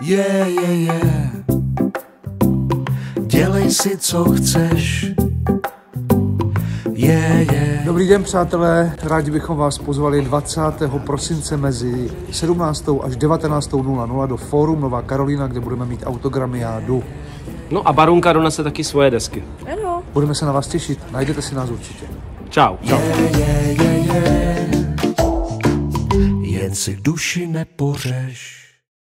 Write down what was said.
Je, je, je. Dělej si, co chceš. Yeah, yeah. Dobrý den, přátelé. Rádi bychom vás pozvali 20. prosince mezi 17. až 19.00 do Fórum Nová Karolina, kde budeme mít autogramiádu. No a Barunka donese taky svoje desky. Ano. Budeme se na vás těšit. Najdete si nás určitě. Čau. Čau. Yeah, yeah, yeah, yeah. Jen si duši nepořeš.